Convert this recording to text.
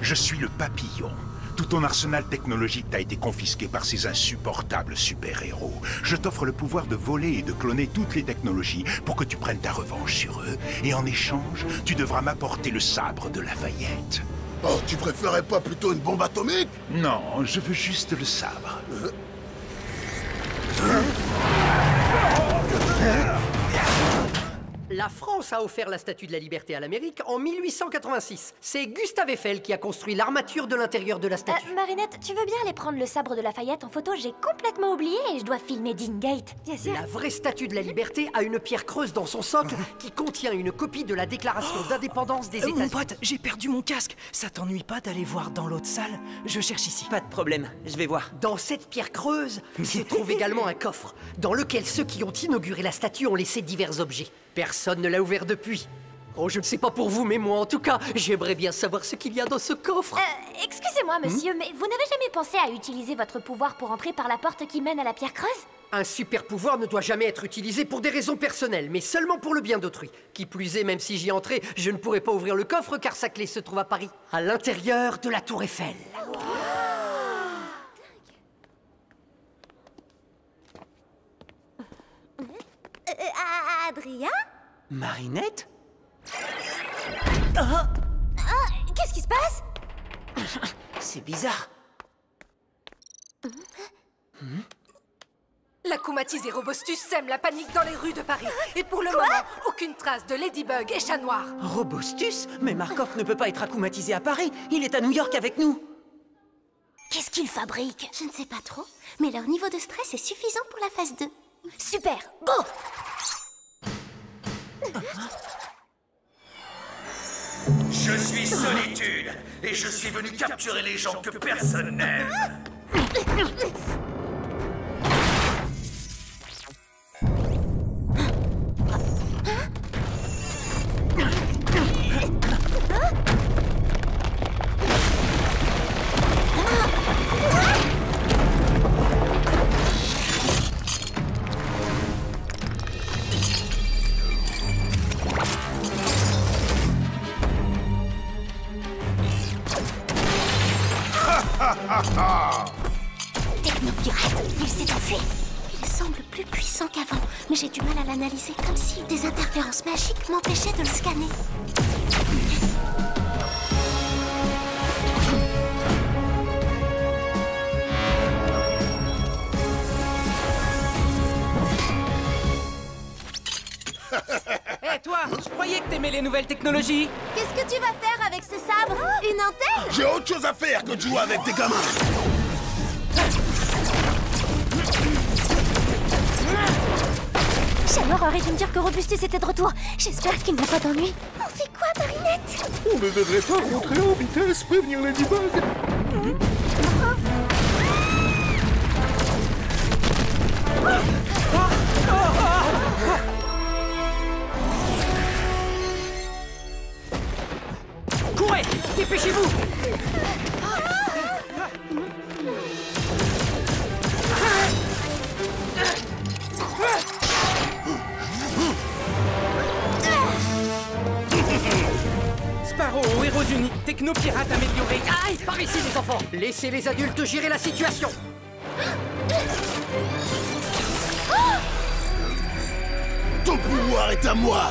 Je suis le papillon. Tout ton arsenal technologique t'a été confisqué par ces insupportables super-héros. Je t'offre le pouvoir de voler et de cloner toutes les technologies pour que tu prennes ta revanche sur eux. Et en échange, tu devras m'apporter le sabre de Lafayette. Oh, tu préférais pas plutôt une bombe atomique? Non, je veux juste le sabre. La France a offert la Statue de la Liberté à l'Amérique en 1886. C'est Gustave Eiffel qui a construit l'armature de l'intérieur de la statue. Euh, Marinette, tu veux bien aller prendre le sabre de Lafayette en photo? J'ai complètement oublié et je dois filmer Dingate. Bien sûr. La vraie Statue de la Liberté a une pierre creuse dans son socle qui contient une copie de la Déclaration d'indépendance des Euh, mon États-Unis. pote, j'ai perdu mon casque. Ça t'ennuie pas d'aller voir dans l'autre salle? Je cherche ici. Pas de problème, je vais voir. Dans cette pierre creuse se trouve également un coffre, dans lequel ceux qui ont inauguré la statue ont laissé divers objets. Personne ne l'a ouvert depuis. Oh, je ne sais pas pour vous, mais moi en tout cas, j'aimerais bien savoir ce qu'il y a dans ce coffre. Euh, excusez-moi, monsieur, mais vous n'avez jamais pensé à utiliser votre pouvoir pour entrer par la porte qui mène à la pierre creuse? Un super pouvoir ne doit jamais être utilisé pour des raisons personnelles, mais seulement pour le bien d'autrui. Qui plus est, même si j'y entrais, je ne pourrais pas ouvrir le coffre car sa clé se trouve à Paris, à l'intérieur de la Tour Eiffel euh, Adrien Marinette? Ah, Qu'est-ce qui se passe? C'est bizarre. La coumatisée Robostus sème la panique dans les rues de Paris. Et pour le moment, aucune trace de Ladybug et Chat Noir. Robostus Mais Markov ne peut pas être acclimatisé à Paris. Il est à New York avec nous. Qu'est-ce qu'ils fabriquent Je ne sais pas trop, mais leur niveau de stress est suffisant pour la phase 2. Super Go Je suis Solitude et je suis venu capturer les gens que personne n'aime. Il s'est enfui. Il semble plus puissant qu'avant, mais j'ai du mal à l'analyser comme si des interférences magiques m'empêchaient de le scanner. Hé toi, je croyais que t'aimais les nouvelles technologies. Qu'est-ce que tu vas faire avec ce sabre? Une antenne? J'ai autre chose à faire que de jouer avec des gamins Chaleur aurait dû me dire que Robustus était de retour. J'espère qu'il n'a pas d'ennui. On fait quoi, Marinette? On ne devrait pas rentrer en vitesse, prévenir Ladybug Courez Dépêchez-vous Héros Unis, Technopirate amélioré. Aïe Par ici, les enfants. Laissez les adultes gérer la situation. Ton pouvoir est à moi